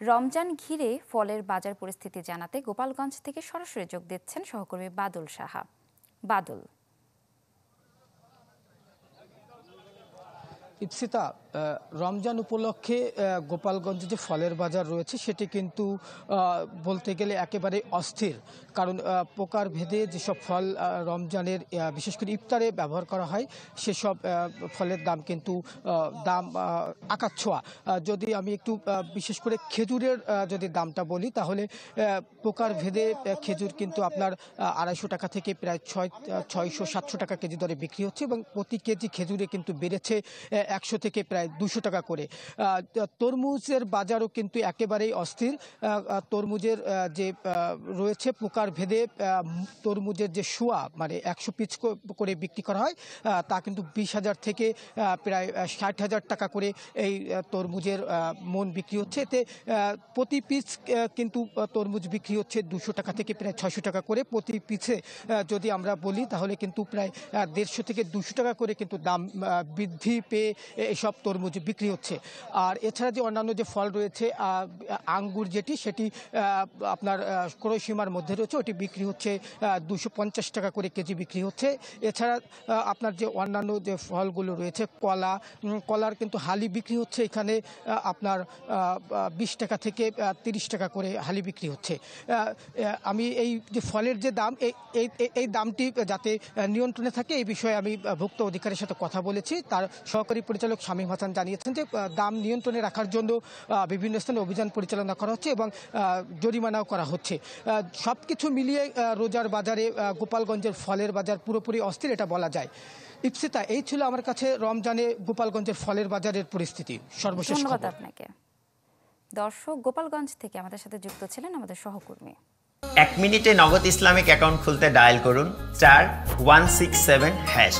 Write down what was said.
রমজান ঘিরে ফলের বাজার পরিস্থিতি জানাতে গোপালগঞ্জ থেকে সরাসরি যোগ দিচ্ছেন সহকর্মী বাদল সাহা। বাদল ইপসিতা রমজান উপলক্ষে গোপালগঞ্জে যে ফলের বাজার রয়েছে, সেটি কিন্তু বলতে গেলে একেবারে অস্থির। কারণ প্রকার ভেদে যেসব ফল রমজানের বিশেষ করে ইফতারে ব্যবহার করা হয়, সেসব ফলের দাম কিন্তু দাম আকাচ্ছোয়া। যদি আমি একটু বিশেষ করে খেজুরের যদি দামটা বলি, তাহলে প্রকার ভেদে খেজুর কিন্তু আপনার আড়াইশো টাকা থেকে প্রায় ছয় ছয়শো, সাতশো টাকা কেজি দরে বিক্রি হচ্ছে এবং প্রতি কেজি খেজুরে কিন্তু বেড়েছে একশো থেকে প্রায় দুশো টাকা করে। তরমুজের বাজারও কিন্তু একেবারেই অস্থির। তরমুজের যে রয়েছে প্রকার ভেদে তরমুজের যে শোয়া মানে একশো পিস করে বিক্রি করা হয় তা কিন্তু বিশ হাজার থেকে প্রায় ষাট হাজার টাকা করে এই তরমুজের মন বিক্রি হচ্ছে। এতে প্রতি পিস কিন্তু তরমুজ বিক্রি হচ্ছে দুশো টাকা থেকে প্রায় ছয়শো টাকা করে। প্রতি পিসে যদি আমরা বলি, তাহলে কিন্তু প্রায় দেড়শো থেকে দুশো টাকা করে কিন্তু দাম বৃদ্ধি পেয়ে এসব তরমুজ বিক্রি হচ্ছে। আর এছাড়া যে অন্যান্য যে ফল রয়েছে আঙ্গুর যেটি, সেটি আপনার ক্রয় সীমার মধ্যে রয়েছে, ওটি বিক্রি হচ্ছে দুশো টাকা করে কেজি বিক্রি হচ্ছে। এছাড়া আপনার যে অন্যান্য যে ফলগুলো রয়েছে, কলা কলার কিন্তু হালি বিক্রি হচ্ছে এখানে আপনার বিশ টাকা থেকে তিরিশ টাকা করে হালি বিক্রি হচ্ছে। আমি এই যে ফলের যে দাম এই এই দামটি যাতে নিয়ন্ত্রণে থাকে, এই বিষয়ে আমি ভুক্ত অধিকারের সাথে কথা বলেছি। তার সহকারী পরিচালক শামীম হাসান জানিয়েছেন যে দাম নিয়ন্ত্রণে রাখার জন্য বিভিন্ন স্থানে অভিযান পরিচালনা করা হচ্ছে এবং জরিমানাও করা হচ্ছে। সব কিছু মিলিয়ে রোজার বাজারে গোপালগঞ্জের ফলের বাজার পুরোপুরি অস্থির এটা বলা যায়। ইপসিতা এই ছিল আমার কাছে রমজানে গোপালগঞ্জের ফলের বাজারের পরিস্থিতি। সর্বশেষ ধন্যবাদ আপনাকে। দর্শক গোপালগঞ্জ থেকে আমাদের সাথে যুক্ত ছিলেন আমাদের সহকর্মী। এক মিনিটে নগদ ইসলামিক অ্যাকাউন্ট খুলতে ডায়াল করুন চার ওয়ান সিক্স সেভেন হ্যাশ।